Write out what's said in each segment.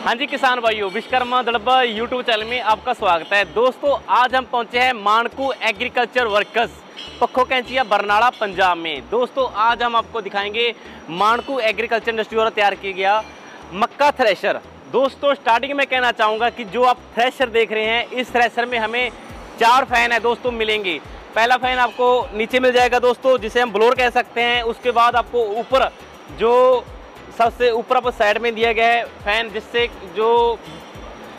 हाँ जी, किसान भाइयों, विश्वकर्मा दड़बा यूट्यूब चैनल में आपका स्वागत है। दोस्तों, आज हम पहुँचे हैं मानकू एग्रीकल्चर वर्कर्स पखो कैंचिया, बरनाला, पंजाब में। दोस्तों, आज हम आपको दिखाएँगे मानकू एग्रीकल्चर इंडस्ट्री द्वारा तैयार किया गया मक्का थ्रेशर। दोस्तों, स्टार्टिंग में कहना चाहूँगा कि जो आप थ्रेशर देख रहे हैं, इस थ्रेशर में हमें चार फ़ैन है दोस्तों, मिलेंगे। पहला फ़ैन आपको नीचे मिल जाएगा दोस्तों, जिसे हम ब्लोर कह सकते हैं। उसके बाद आपको ऊपर जो सबसे ऊपर पर साइड में दिया गया है फ़ैन जिससे जो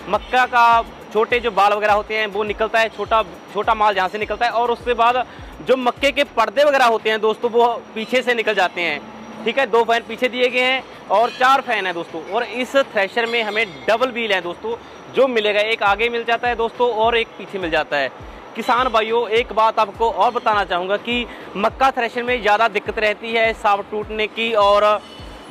मक्का का छोटे जो बाल वगैरह होते हैं, वो निकलता है, छोटा छोटा माल जहाँ से निकलता है और उसके बाद जो मक्के के पर्दे वगैरह होते हैं दोस्तों, वो पीछे से निकल जाते हैं। ठीक है, दो फ़ैन पीछे दिए गए हैं और चार फ़ैन है दोस्तों। और इस थ्रेशर में हमें डबल व्हील है दोस्तों, जो मिलेगा, एक आगे मिल जाता है दोस्तों और एक पीछे मिल जाता है। किसान भाइयों, एक बात आपको और बताना चाहूँगा कि मक्का थ्रेशर में ज़्यादा दिक्कत रहती है साफ़ टूटने की और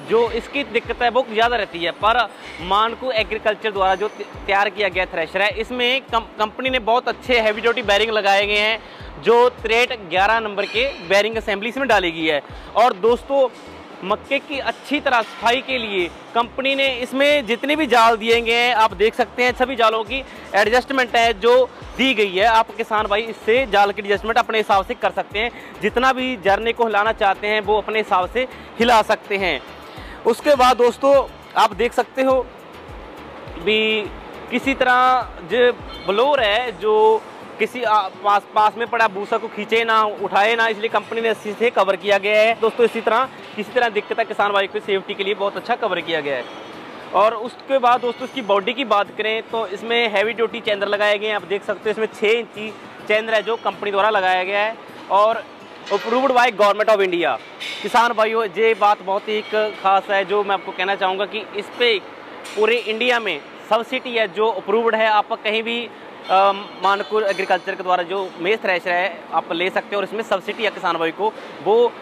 जो इसकी दिक्कत है वो ज़्यादा रहती है। पर मानकू एग्रीकल्चर द्वारा जो तैयार किया गया थ्रेशर है इसमें कम, कंपनी ने बहुत अच्छे हैवी ड्यूटी बैरिंग लगाए गए हैं जो त्रेट 11 नंबर के बैरिंग असेंबली इसमें डाली गई है। और दोस्तों मक्के की अच्छी तरह सफ़ाई के लिए कंपनी ने इसमें जितने भी जाल दिए गए हैं आप देख सकते हैं सभी जालों की एडजस्टमेंट है जो दी गई है। आप किसान भाई इससे जाल की एडजस्टमेंट अपने हिसाब से कर सकते हैं। जितना भी झरने को हिलाना चाहते हैं वो अपने हिसाब से हिला सकते हैं। उसके बाद दोस्तों, आप देख सकते हो भी किसी तरह जो ब्लोर है जो किसी पास पास में पड़ा भूसा को खींचे ना, उठाए ना, इसलिए कंपनी ने अच्छी से कवर किया गया है। दोस्तों, इसी तरह, किसी तरह दिक्कत है, किसान भाई को सेफ्टी के लिए बहुत अच्छा कवर किया गया है। और उसके बाद दोस्तों, इसकी बॉडी की बात करें तो इसमें हैवी ड्यूटी चैनर लगाए गए हैं। आप देख सकते हो, इसमें छः इंची चैनर है जो कंपनी द्वारा लगाया गया है। और approved by government of India किसान भाइयों, ये बात बहुत ही एक खास है जो मैं आपको कहना चाहूँगा कि इस पर पूरे इंडिया में सब्सिडी है जो अप्रूव्ड है। आप कहीं भी मानकुर एग्रीकल्चर के द्वारा जो मेज थ्रेशर है आप ले सकते हो और इसमें सब्सिडी है किसान भाई को, वो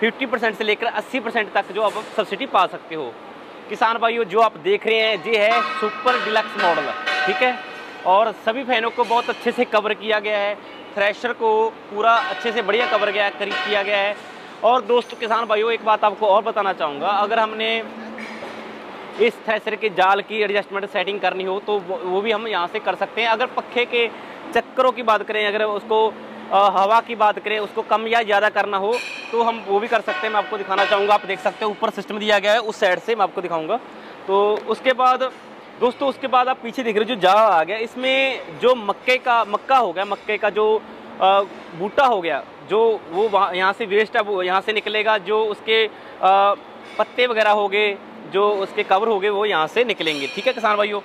फिफ्टी परसेंट से लेकर अस्सी परसेंट तक जो आप सब्सिडी पा सकते हो। किसान भाइयों, जो आप देख रहे हैं, ये है सुपर डिलक्स मॉडल ठीक है? और सभी फैनों को बहुत अच्छे से कवर किया गया है। थ्रेशर को पूरा अच्छे से बढ़िया कवर गया किया गया है। और दोस्तों, किसान भाइयों, एक बात आपको और बताना चाहूँगा। अगर हमने इस थ्रेशर के जाल की एडजस्टमेंट सेटिंग करनी हो तो वो भी हम यहाँ से कर सकते हैं। अगर पखे के चक्करों की बात करें, अगर उसको हवा की बात करें, उसको कम या ज़्यादा करना हो तो हम वो भी कर सकते हैं। मैं आपको दिखाना चाहूँगा। आप देख सकते हैं, ऊपर सिस्टम दिया गया है, उस साइड से मैं आपको दिखाऊँगा। तो उसके बाद, दोस्तों, उसके बाद आप पीछे देख रहे हो जो जाल आ गया। इसमें जो मक्के का, मक्का हो गया, मक्के का जो बूटा हो गया जो वो यहाँ से वेस्ट अब यहाँ से निकलेगा, जो उसके पत्ते वगैरह हो गए जो उसके कवर हो गए वो यहाँ से निकलेंगे। ठीक है, किसान भाइयों?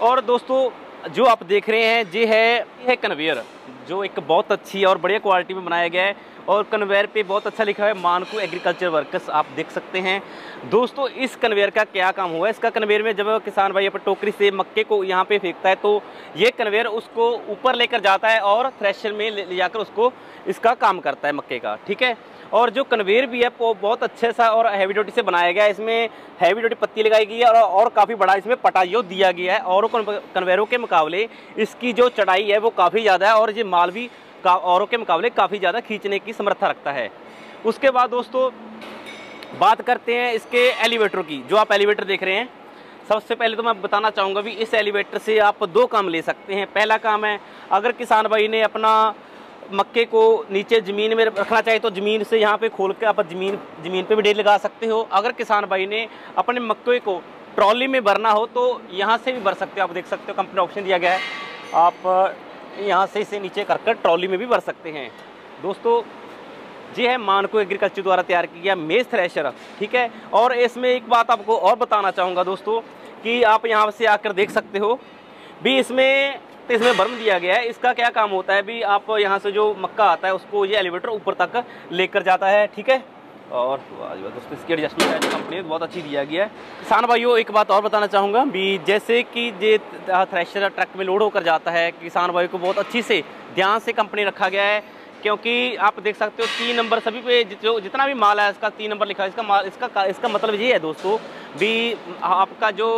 और दोस्तों जो आप देख रहे हैं, ये है ये है कन्वेयर, जो एक बहुत अच्छी और बढ़िया क्वालिटी में बनाया गया है और कन्वेयर पे बहुत अच्छा लिखा है, मानकू एग्रीकल्चर वर्कर्स आप देख सकते हैं। दोस्तों, इस कन्वेयर का क्या काम हुआ है? इसका कन्वेयर में जब किसान भाई अपने टोकरी से मक्के को यहाँ पे फेंकता है तो ये कन्वेयर उसको ऊपर लेकर जाता है और थ्रेशर में ले जाकर उसको इसका काम करता है मक्के का, ठीक है? और जो कन्वेयर भी है वो बहुत अच्छे सा और हैवी ड्यूटी से बनाया गया है। इसमें हैवी ड्यूटी पत्ती लगाई गई है और, और काफ़ी बड़ा इसमें पटाइयो दिया गया है और कन्वेयरों के मुकाबले इसकी जो चढ़ाई है वो काफ़ी ज़्यादा है और ये माल भी का औरों के मुकाबले काफ़ी ज़्यादा खींचने की समर्था रखता है। उसके बाद दोस्तों बात करते हैं इसके एलिवेटर की जो आप एलिवेटर देख रहे हैं। सबसे पहले तो मैं बताना चाहूँगा भी इस एलिवेटर से आप दो काम ले सकते हैं। पहला काम है अगर किसान भाई ने अपना मक्के को नीचे ज़मीन में रखना चाहिए तो ज़मीन से यहाँ पे खोल के आप ज़मीन ज़मीन पे भी डेल लगा सकते हो। अगर किसान भाई ने अपने मक्के को ट्रॉली में भरना हो तो यहाँ से भी भर सकते हो। आप देख सकते हो कंपनी ऑप्शन दिया गया है। आप, यहाँ से इसे नीचे कर कर ट्रॉली में भी भर सकते हैं। दोस्तों, ये है मानको एग्रीकल्चर द्वारा तैयार किया गया मेज थ्रेशर, ठीक है? और इसमें एक बात आपको और बताना चाहूँगा दोस्तों कि आप यहाँ से आकर देख सकते हो। भी इसमें तो इसमें बर्म दिया गया है। इसका क्या काम होता है? भी आप यहाँ से जो मक्का आता है, उसको ये एलिवेटर ऊपर तक लेकर जाता है, ठीक है? और दोस्तों, इसकी एडजस्टमेंट है कंपनी बहुत अच्छी दिया गया है। किसान भाइयों, एक बात और बताना चाहूँगा। भी जैसे कि ये थ्रेशर ट्रक में लोड होकर जाता है, किसान भाई को बहुत अच्छी से ध्यान से कंपनी रखा गया है, क्योंकि आप देख सकते हो, तीन नंबर सभी पे जो जितना भी माल है इसका तीन नंबर लिखा है, इसका माल, इसका इसका मतलब ये है दोस्तों भी आपका जो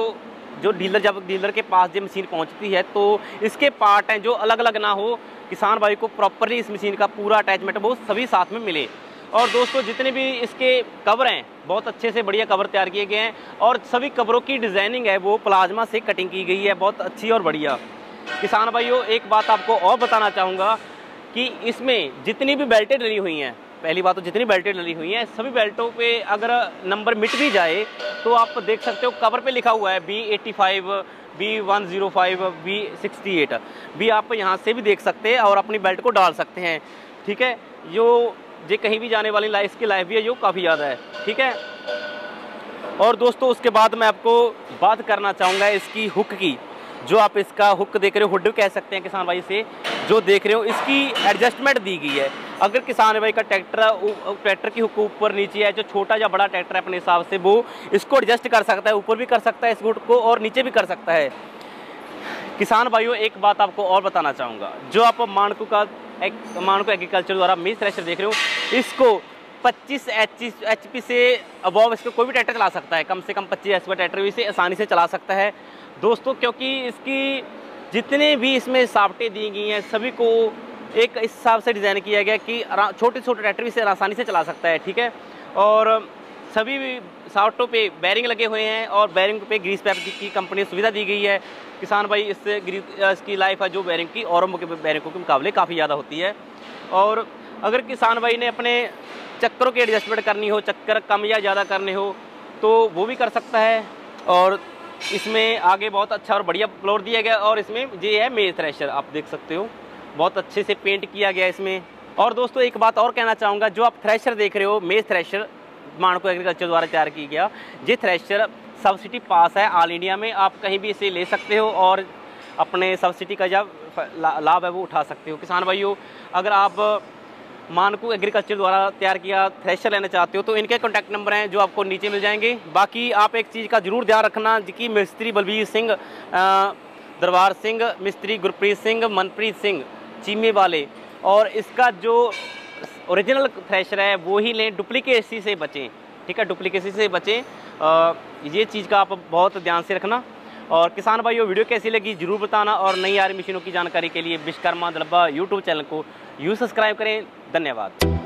जो डीलर, जब डीलर के पास जो मशीन पहुँचती है तो इसके पार्ट हैं जो अलग अलग ना हो, किसान भाई को प्रॉपरली इस मशीन का पूरा अटैचमेंट वो सभी साथ में मिले। और दोस्तों, जितने भी इसके कवर हैं, बहुत अच्छे से बढ़िया कवर तैयार किए गए हैं, और सभी कवरों की डिज़ाइनिंग है वो प्लाज्मा से कटिंग की गई है, बहुत अच्छी और बढ़िया। किसान भाइयों, एक बात आपको और बताना चाहूँगा कि इसमें जितनी भी बेल्टें डली हुई हैं पहली बात तो जितनी बेल्टें डली हुई हैं, सभी बेल्टों पे अगर नंबर मिट भी जाए तो आप देख सकते हो कवर पे लिखा हुआ है B eighty five B one zero five B sixty eight भी आप यहाँ से भी देख सकते हैं और अपनी बेल्ट को डाल सकते हैं, ठीक है? जो ये कहीं भी जाने वाली लाइफ की लाइफ भी है जो काफ़ी ज़्यादा है, ठीक है? और दोस्तों, उसके बाद मैं आपको बात करना चाहूँगा इसकी हुक की। जो आप इसका हुक देख रहे हो, हुड कह सकते हैं किसान भाई से जो देख रहे हो, इसकी एडजस्टमेंट दी गई है। अगर किसान भाई का ट्रैक्टर ट्रैक्टर की हुक ऊपर नीचे है, जो छोटा या बड़ा ट्रैक्टर है अपने हिसाब से, वो इसको एडजस्ट कर सकता है, ऊपर भी कर सकता है इस हुड को और नीचे भी कर सकता है। किसान भाइयों, एक बात आपको और बताना चाहूँगा। जो आप मानकू का एक, मानकू एग्रीकल्चर द्वारा मीस थ्रेशर देख रहे हो, इसको 25 एच एच पी से अबव इसको कोई भी ट्रैक्टर चला सकता है। कम से कम 25 एच पी ट्रैक्टर भी इसे आसानी से चला सकता है। दोस्तों, क्योंकि इसकी जितने भी इसमें साफ्टें दी गई हैं, सभी को एक इस हिसाब से डिज़ाइन किया गया कि छोटे छोटे ट्रैक्टर भी इसे आसानी से चला सकता है, ठीक है? और सभी साफ्टों पे बैरिंग लगे हुए हैं और बैरिंग पे ग्रीस पैप की कंपनी सुविधा दी गई है। किसान भाई, इससे इसकी लाइफ है जो बैरिंग की और बैरिंगों के मुकाबले काफ़ी ज़्यादा होती है। और अगर किसान भाई ने अपने चक्करों की एडजस्टमेंट करनी हो, चक्कर कम या ज़्यादा करने हो तो वो भी कर सकता है। और इसमें आगे बहुत अच्छा और बढ़िया फ्लोर दिया गया और इसमें ये है मेज थ्रेशर, आप देख सकते हो। बहुत अच्छे से पेंट किया गया इसमें। और दोस्तों, एक बात और कहना चाहूँगा, जो आप थ्रेशर देख रहे हो, मेज थ्रेशर माणको एग्रीकल्चर द्वारा तैयार किया गया, ये थ्रेशर सब्सिडी पास है ऑल इंडिया में, आप कहीं भी इसे ले सकते हो और अपने सब्सिडी का जब लाभ है वो उठा सकते हो। किसान भाइयों, अगर आप मानकू एग्रीकल्चर द्वारा तैयार किया थ्रेशर लेना चाहते हो तो इनके कॉन्टैक्ट नंबर हैं जो आपको नीचे मिल जाएँगे। बाकी आप एक चीज़ का ज़रूर ध्यान रखना कि मिस्त्री बलबीर सिंह दरबार सिंह, मिस्त्री गुरप्रीत सिंह, मनप्रीत सिंह, चीमे वाले, और इसका जो ओरिजिनल थ्रेशर है, वो ही लें डुप्लीकेसी से बचें, ठीक है? डुप्लीकेसी से बचें ये चीज़ का आप बहुत ध्यान से रखना। और किसान भाइयों, वीडियो कैसी लगी ज़रूर बताना, और नई आ रही मशीनों की जानकारी के लिए विश्वकर्मा दलबा यूट्यूब चैनल को यू सब्सक्राइब करें। धन्यवाद।